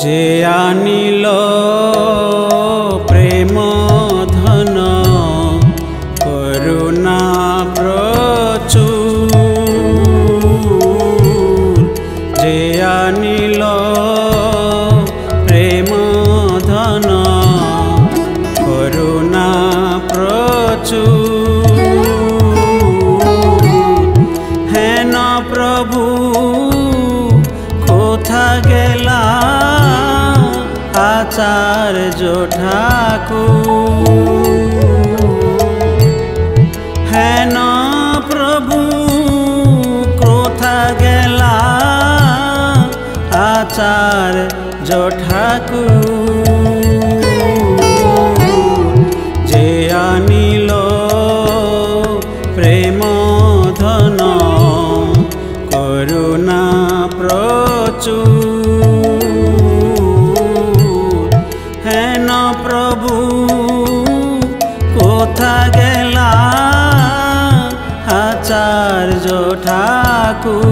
যে আনিল প্রেম ধন করুণা প্রচুর। যে আনিল चार जो ठाकुर। है न प्रभु क्रोथ गला जो ठाकुर। প্রভু কোথা গেলা? আচার্য ঠাকুর।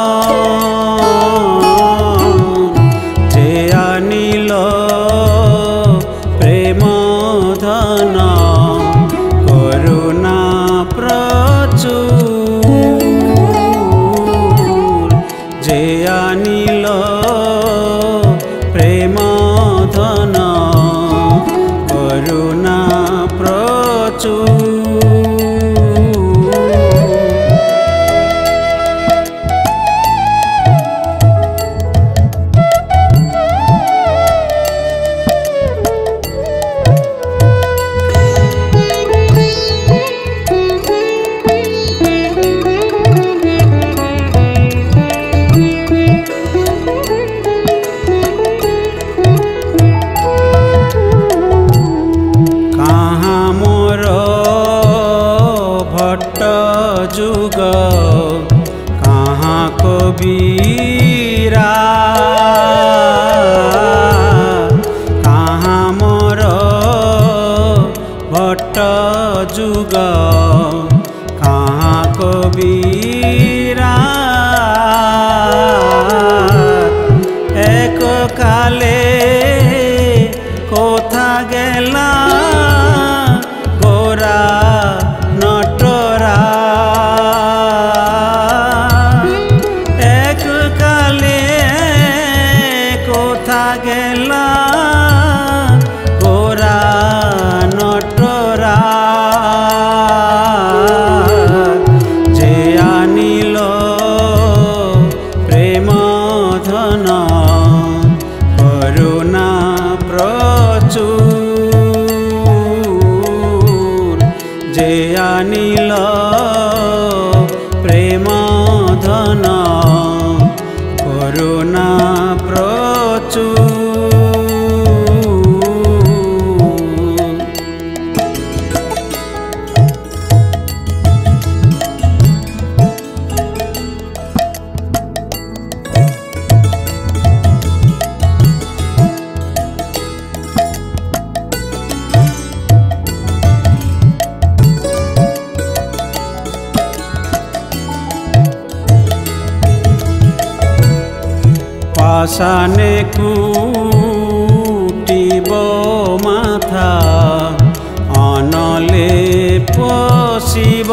যে আনিল से आने ला। आसाने कुटिब माथा अनले पसिब।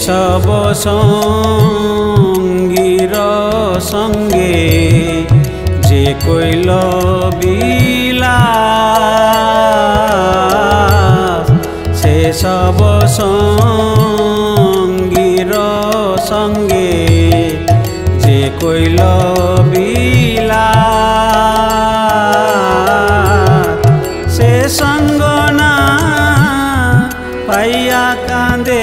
सब सङ्गी र सङ्गे जे कोइ लबिला से सब सङ्गी र सङ्गे जे कोइ लबिला से सङ्गना पैया कान्दे